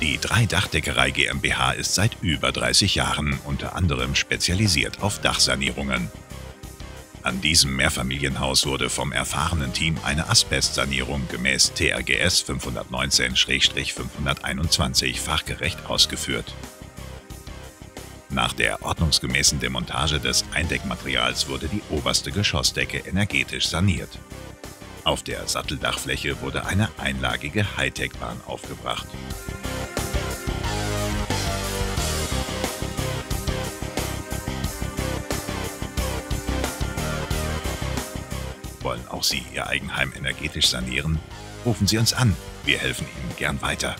Die Dreidachdeckerei GmbH ist seit über 30 Jahren unter anderem spezialisiert auf Dachsanierungen. An diesem Mehrfamilienhaus wurde vom erfahrenen Team eine Asbestsanierung gemäß TRGS 519-521 fachgerecht ausgeführt. Nach der ordnungsgemäßen Demontage des Eindeckmaterials wurde die oberste Geschossdecke energetisch saniert. Auf der Satteldachfläche wurde eine einlagige Hightech-Bahn aufgebracht. Wollen auch Sie Ihr Eigenheim energetisch sanieren? Rufen Sie uns an, wir helfen Ihnen gern weiter.